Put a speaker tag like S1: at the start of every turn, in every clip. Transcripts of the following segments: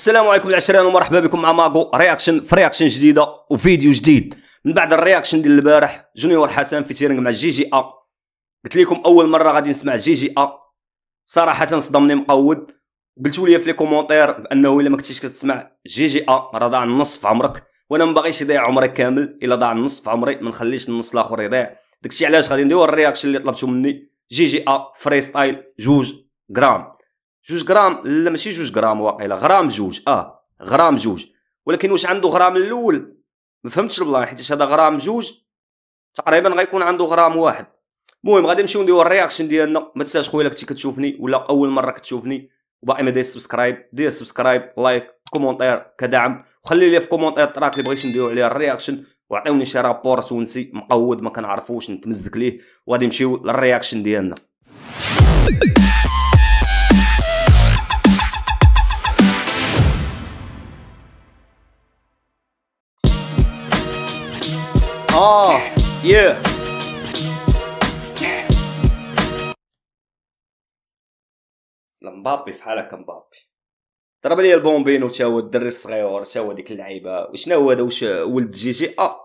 S1: السلام عليكم العشران ومرحبا بكم مع ماغو. reaction في reaction جديدة وفيديو جديد. من بعد ال reaction ديال البارح جونيور حسن featuring مع G.G.A. قلت لكم أول مرة غادي نسمع G.G.A. صراحة صدمني مقود. قلتوا لي في les commentaires بأنه إلا ما كنتيش كتسمع G.G.A راه ضاع النص في عمرك. وأنا ما باغيش يضيع عمري كامل. إلا ضاع النص في عمري ما نخليش النص الآخر يضيع. داكشي علاش غادي نديرو ال reaction اللي طلبتو مني؟ G.G.A freestyle جوج غرام جوج غرام لا ماشي جوج غرام واقيلا. غرام جوج آه غرام جوج. ولكن واش عنده غرام الأول؟ ما فهمتش ال plan حيت هذا غرام جوج؟ تقريبا غيكون عنده غرام واحد. المهم غادي نمشيو نديرو ال reaction ديالنا. ما تنساش خويا كنتي كتشوفني ولا أول مرة كتشوفني. وباقي ما داير subscribe. دير subscribe like commentaire كدعم. وخلي لي في commentaire ال track اللي بغيتو نديرو عليه ال reaction. وعطيوني شي rappeur تونسي مقود ما كنعرفوش نتمزك ليه. وغادي نمشيو للرياكشن ديالنا. آه ياه مبابي فحال هكا مبابي. ضرب لي البومبينو تا هو الدري الصغير تا هو ديك اللعيبة؟ وشنو هو هذا؟ واش ولد جي جي؟ ا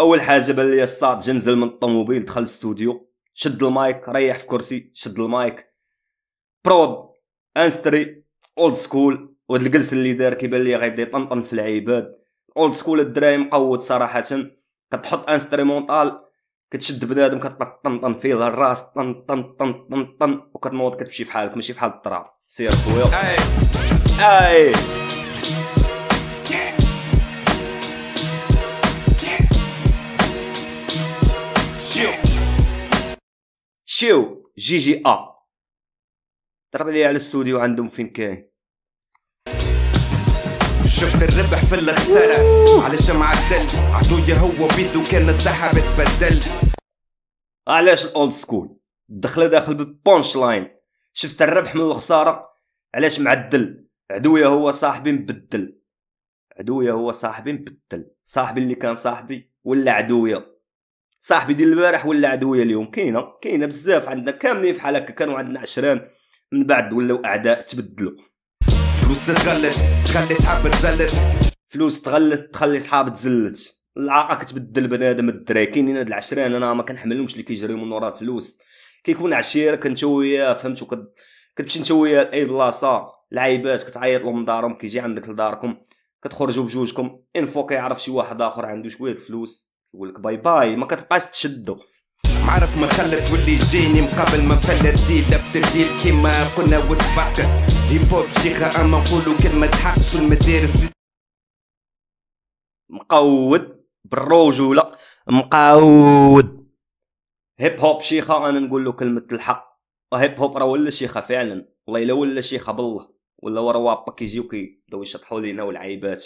S1: أول حاجة بان لي الساط جا نزل من الطوموبيل دخل الاستوديو شد المايك ريح في كرسي شد ال mic. prod instru. old school وهاد الجلس اللي دار كيبان لي غيبدا يطنطن في العباد. old school الدراهم مقود صراحة. كتحط instrumental كتشد بنادم كتطنطن فيه الراس طن طن طن طن طن وكتنوض كتمشي في حالك ماشي بحال ال trap سير خويا. أي. شو شو جي جي أ. ضرب لي على الاستوديو عندهم فين كاين؟
S2: شفت الربح في الخسارة على معدل عدويا هو بيدو كان الساحة بتبدل.
S1: علاش الأولد سكول؟ دخل داخل بالبونش لاين. شفت الربح من الخسارة؟ علاش معدل؟ عدويا هو صاحبي مبدل. عدويا هو صاحبي مبدل. صاحبي اللي كان صاحبي ولا عدويا صاحبي ديال البارح ولا عدويا اليوم؟ كاينة. كاينة بزاف. عندنا كاملين فحال هكا كانوا عندنا عشران. من بعد ولاو أعداء تبدلوا
S2: فلوس تغلت تخلي صحاب تزلت.
S1: فلوس تغلت تخلي صحاب تزلت. العاقه كتبدل بنادم الدراري. كاينين هاد العشران أنا ما كنحملهمش اللي كيجريو من ورا الفلوس. كيكون عشيره كنت وياه فهمتو كت... كتمشي انت وياه لأي بلاصة. لعيبات كتعيط لهم دارهم كيجي عندك لداركم. كتخرجوا بجوجكم. إنفو كيعرف شي واحد آخر عنده شوية فلوس يقول لك باي باي. ما كتبقاش تشدو.
S2: معرف ما خلت واللي جيني مقابل ما فلت ديل لفت الديل كيما قلنا وسبق. هيب هوب شيخة أما نقولوا كلمة حق شو المدارس
S1: مقود بالرجوله مقود هيب هوب شيخة أنا نقول له كلمة الحق. هيب هوب راه ولا شيخة فعلا. والله إلا ولا شيخة بالله. ولا ورا وابا كيجيو كيبداو يشطحوا لينا والعيبات.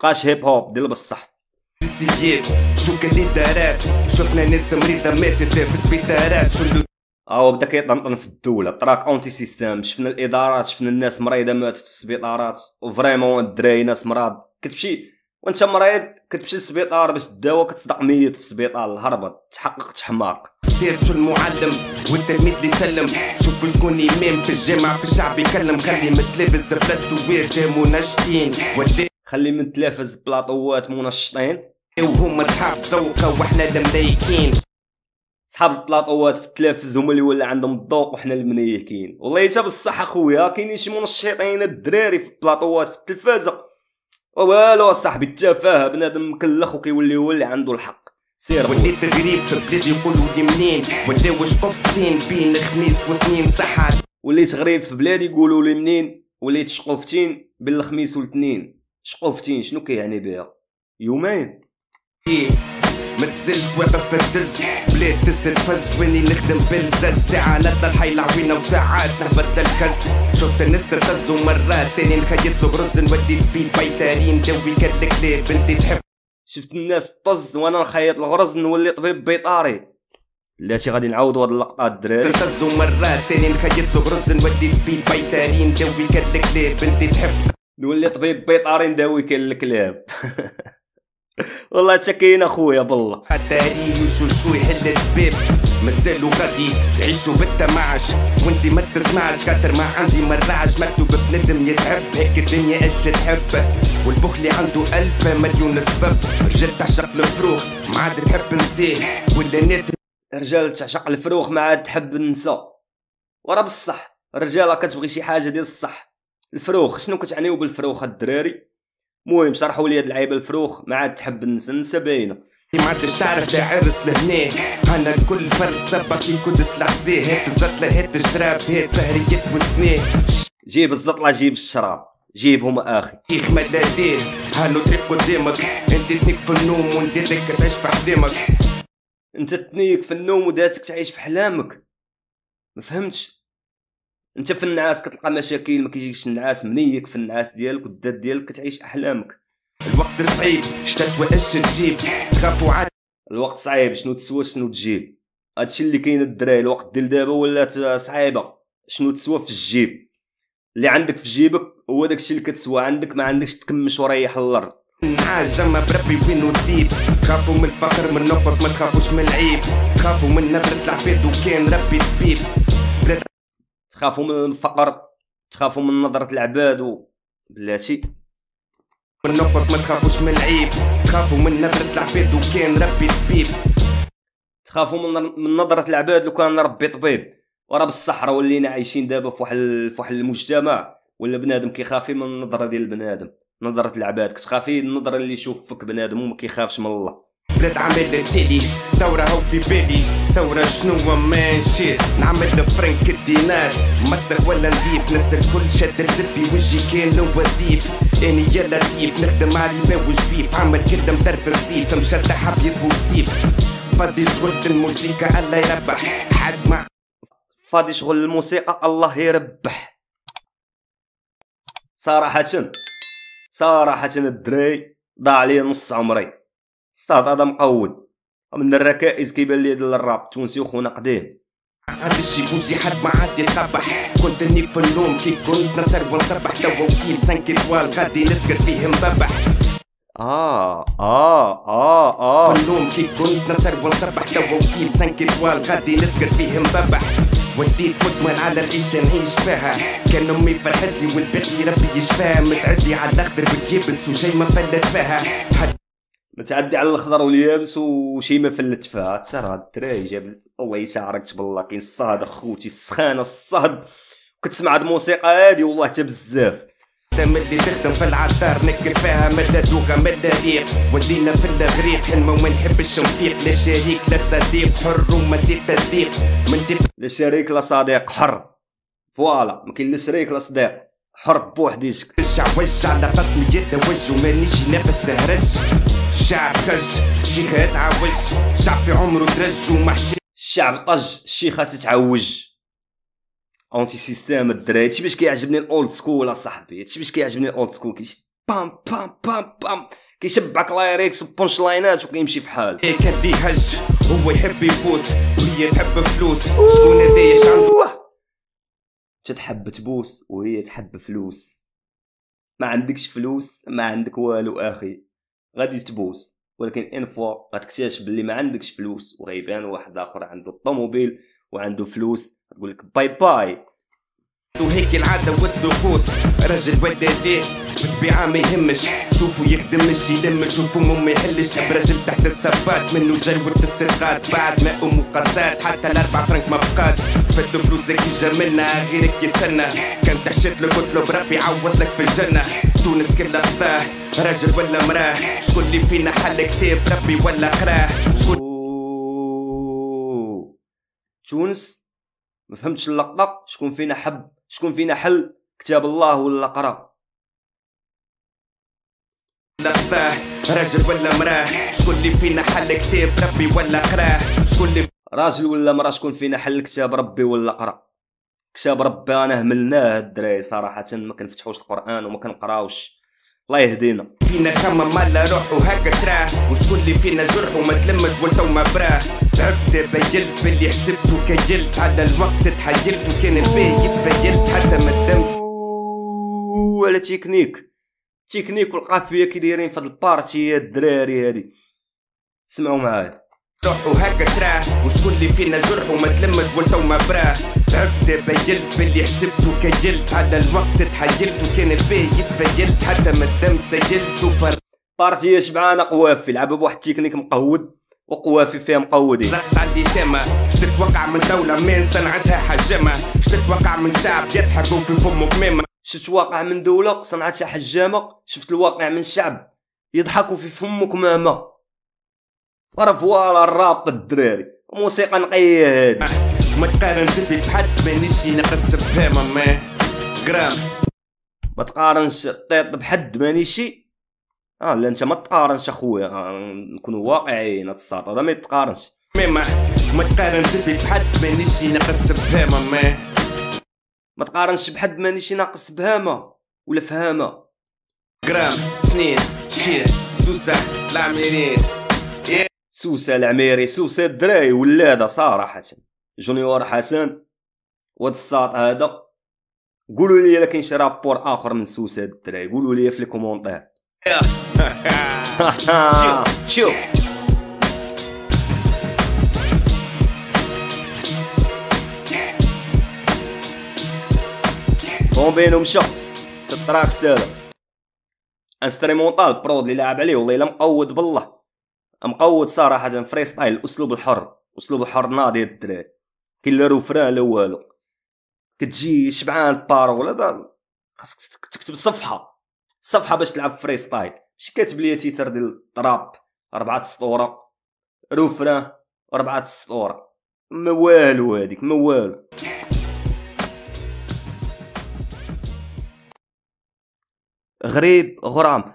S1: بقاش هيب هوب ديال بصح
S2: سياد شو كان دارات شفنا ناس مريضة ماتت في سبيطارات شو اللي
S1: آه بدا كيطنطن في الدولة طراك اونتي سيستم شفنا الادارات شفنا الناس مريضه ماتت في السبيطارات وفريمون الدراري ناس مرض كتمشي وانت مريض كتمشي للسبيطار باش تداوى كتصدق ميت في السبيطار الهربط تحققت حماق
S2: ستير شو المعلم والتلميذ اللي سلم شوف شكون يمام في الجامع في الشعب يكلم خلي متلابس بلاتوات منشطين ولا
S1: خلي من تلافز بلاطوات منشطين
S2: وهم اصحاب ذوقة وإحنا الملايكين.
S1: صحاب البلاطوات في التلافز هما اللي ولا عندهم الذوق وحنا المنيكين والله حتى بصح اخويا كاينين شي منشطين الدراري في البلاطوات في التلفازه والو صاحبي التفاهه بنادم مكلخ وكيولي هو اللي عنده الحق. سير.
S2: وليت غريب في بلادي يقولوا لي منين؟ ولا واش قفتين بين خميس واثنين صحات
S1: وليت غريب في بلادي يقولوا لي منين؟ وليت شقوفتين بين الخميس والاثنين شقوفتين شنو كيعني بها؟ يومين.
S2: مسلت واقف في الدز بلاد تسد فز ويني نخدم بالزز ساعة نطلع الحي العوينة وساعات نهبط الكز. شفت الناس تتز ومرات تاني نخيط له غرز نودي البيت بيتارين دوي كدك ليه بنتي تحب.
S1: شفت الناس طز وأنا نخيط الغرز. نولي طبيب بيطاري. لاتي غادي نعاودوا هاد اللقطة الدراري.
S2: تتز ومرات تاني نخيط له غرز نودي البيت بيتارين دوي كدك ليه بنتي تحب.
S1: نولي طبيب بيطاري نداوي كاين الكلاب. والله حتى كاين اخويا بالله.
S2: حتى وشو شو يحل الباب مازالوا غادي يعيشوا بالتمعش وانت ما تسمعش خاطر ما عندي مرعش مكتوب بندم يتعب هيك الدنيا إيش تحب. والبخلي عنده ألف مليون سبب. رجال تعشق الفروخ ما عاد تحب نسيه ولا ناثر
S1: رجال تعشق الفروخ ما عاد تحب النساء ورا بصح الرجاله كتبغي شي حاجة ديال الصح. الفروخ شنو كتعنيو بالفروخ الدراري؟ المهم شرحوا لي هاد اللعيبه الفروخ ما عاد تحب النسا باينه
S2: ما عادش تعرف لا عرس لهنا أنا كل فرد سبق كي كدس العزيه هات الزطلة هات الشراب هات سهريات وسنيه.
S1: جيب الزطله جيب الشراب. جيبهم أخي.
S2: شيخ مداديه هانو طريق قدامك. أنت تنيك في النوم وأنت تعيش في احلامك
S1: أنت تنيك في النوم وداتك تعيش في احلامك ما فهمتش؟ انت في النعاس كتلقى مشاكل ما كيجيكش النعاس منيك في النعاس ديالك والدات ديالك كتعيش أحلامك.
S2: الوقت صعيب شتا أش تجيب؟ تخافوا عاد.
S1: الوقت صعيب شنو تسوى شنو تجيب؟ هادشي اللي كاين الدراري الوقت ديال دابا ولات صعيبة. شنو تسوى في الجيب؟ اللي عندك في جيبك هو داكشي اللي كتسوى عندك ما عندكش تكمش وريح الأرض.
S2: جمع بربي وين الديب تخافوا من الفقر من النقص ما تخافوش من العيب. تخافوا من نظرة العباد وكان ربي طبيب.
S1: تخافوا من الفقر تخافوا من نظرة العباد و بلاتي
S2: من النقص ما تخافوش من العيب تخافوا من نظرة العباد وكان ربي طبيب.
S1: تخافوا من من نظرة العباد لو كان ربي طبيب. ورا بالصحراء ولينا عايشين دابا في واحد في واحد المجتمع ولا بنادم كيخافي من النظرة ديال البنادم. نظرة العباد كتخافي النظرة اللي يشوف فيك بنادم وما كيخافش من الله.
S2: بلاد عمل التالي. ثورة هو في بالي. ثورة شنو ماشي نعمل فرنك الدينار. مسخ ولا نضيف. ناس الكل شد الزبي وجهي كان وظيف إني يا لطيف. نخدم على ما وجبيف عمل كل مدرب السيف. مشدح ابيض وسيف. فضي شغل الموسيقى. الله يربح. حد مع
S1: فاضي شغل الموسيقى. الله يربح. صراحة صراحة الدري. ضاع لي نص عمري. أستاذ هذا مقود. من الركائز كيبان لي ديال الراب التونسي وخونا قديم.
S2: هاد الشي بوزي حد ما عاد يتقبح كنت نيك في النوم كي كنت نسر ونسبح توا وكيل سانك طوال غادي نسكر فيه مذبح
S1: آه آه آه آه.
S2: في النوم كي كنت نسر ونسبح توا وكيل سانك طوال غادي نسكر فيه مذبح وليت مدمن على العيشة نعيش فيها كان أمي فرحت لي والباقي ربي يشفاها متعدي على الأخضر بتيبس وشي ما فلت فيها
S1: متعدي على الأخضر واليابس وشي ما فلت فيها ترى الدراري جاب الله يسعرك بالله كاين الصهد أخوتي السخانة الصهد. كتسمع هاد الموسيقى هادي والله حتى بزاف.
S2: اللي تخدم في العطار نكل فيها ملا دوغا ملا ريق ولينا في الغريق حلمة وما نحبش نفيق. لا شريك لا صديق حر وما تضيق من
S1: لا شريك لا صديق حر. فوالا ما كاين لا شريك لا صديق. حر بوحديتك.
S2: الشعوج على قسم يتوج ومانيش نافس هرج الشعب خج شيخة تعوج شعب في عمره درج ومحشي.
S1: الشعب طج الشيخه تتعوج. anti système الدراري. هادشي باش كيعجبني ال old school اصاحبي هادشي باش كيعجبني ال old school كيش بام بام بام بام. كيشبعك lyrics و punchline ات وكيمشي في حال.
S2: إيه كان دي هج هو يحب يبوس. وهي تحب فلوس. شكون هذا اش عنده
S1: انت تحب تبوس وهي تحب فلوس. ما عندكش فلوس ما عندك والو أخي. غادي تبوس ولكن une fois غتكتشف باللي ما عندكش فلوس وغيبان واحد آخر عنده الطوموبيل وعنده فلوس تقول لك باي باي.
S2: وهيك العادة والطقوس رجل وداديه بطبيعة ما يهمش. شوفوا يخدمش يلمش وفمه ما يحلش. برجل تحت السبات منه جلوة الصدقات بعد ما أم قسات حتى الأربع فرنك ما بقات. فتو فلوسك يجا منها غيرك يستنى كان تحشت لك اطلب ربي يعوض لك في الجنة. تونس كلها خذاه راجل ولا مراه؟ شكون اللي فينا حل كتاب ربي ولا قراه؟ شكون.
S1: تونس؟ ما فهمتش اللقطة. شكون فينا حب؟ شكون فينا حل كتاب الله ولا قرا؟
S2: لقطاه راجل ولا مراه؟ شكون اللي فينا حل كتاب ربي ولا قراه؟ شكون اللي
S1: راجل ولا مرا شكون فينا حل كتاب ربي ولا قرا؟ كتاب ربي انا هملناه الدراري صراحة ما كنفتحوش القرآن وما كنقراوش. الله يهدينا.
S2: فينا خمم على روحه هكا تراه. وشكون اللي فينا جرح وما تلمد ولتا وما براه. تعبت بيلت باللي حسبته كيلت على الوقت تحيلت وكان الباهي يتفيلت حتى ما الدمس.
S1: ولا تكنيك. تكنيك والقافية كي دايرين في هاد البارتي يا الدراري هادي. سمعوا معايا.
S2: روحوا هكا تراه. وشكون اللي فينا جرح وما تلمد وانت وما براه. تعبت بيلت باللي حسبته كجلت على الوقت تحيلت وكان البيه يتفيلت حتى ما الدم سجلت وفر
S1: partie شبعانه قوافي لعب بواحد التكنيك مقود وقوافي فيها مقودين
S2: ضغط على تما. تتوقع من دولة من صنعتها حجمة تتوقع من شعب يضحكوا في فمه بميمة.
S1: شفت واقع من دولة صنعتها حجامة؟ شفت الواقع من شعب يضحكوا في فمك ماما. راه voilà الراب الدراري. موسيقى نقية هادي.
S2: ما تقارن زبي بحد مانيش نقص بهامة ما غرام.
S1: ما تقارنش طيط بحد مانيشي آه لا أنت ما تقارنش أخويا. آه، نكونوا واقعيين هاد الساط هذا ما يتقارنش.
S2: ميمة ما تقارن زبي بحد مانيش نقص بهامة ما
S1: ما. تقارنش بحد مانيشي ناقص بهامة ولا فهامة.
S2: غرام اثنين شير سوسة العميرين
S1: سوسة العميري سوسة الدراي ولادة صراحة جونيور حسن وهاد الساط هذا. قولوا لي إلا كاين شي rappeur آخر من سوسة الدراري قولوا لي في ال commentaire
S2: شوف شوف.
S1: بومبينو مشى في ال tracks هذا instrumental prod اللي لعب عليه والله إلا مقود بالله. مقود صراحة freestyle الاسلوب الحر أسلوب الحر ناضي الدراري كاين لا refrain لا والو. كتجي شبعان ال paroles هذا خاصك تكتب صفحة صفحة باش تلعب freestyle. ماشي كاتب ليا titre ديال ال trap أربعة سطورة refrain أربعة سطورة ما والو هذيك ما والو. غريب غرام.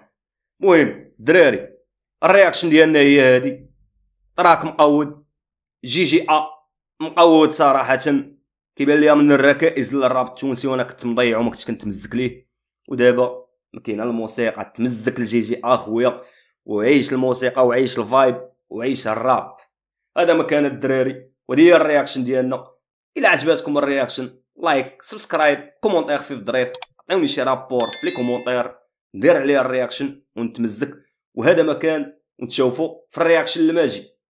S1: المهم دراري. ال reaction ديالنا هي هادي. track مقود. جي جي أ. مقود صراحة. كيبان ليا من الركائز للراب التونسي وأنا كنت مضيع وما كنتش كنتمزك ليه. ودابا ما كاين الموسيقى. تمزك الجي جي أ خويا. وعيش الموسيقى وعيش ال vibe وعيش الراب. هذا ما كان الدراري. هادي هي ال reaction ديالنا. إلى عجباتكم ال reaction like subscribe commentaire خفيف ظريف. عطيوني شي rappeur في les commentaires. ندير عليه ال reaction ونتمزك وهذا ما كان ونتشوفوا في ال reaction الماجي.